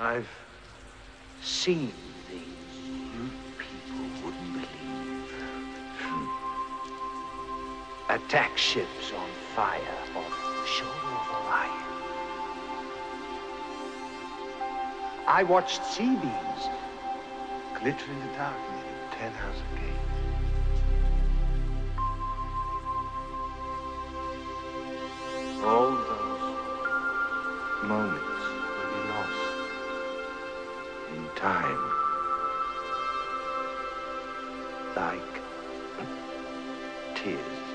I've seen things you people wouldn't believe. Attack ships on fire off the shoulder of Orion. I watched C-beams glitter in the dark near Tannhäuser Gate. All those moments time. Like tears.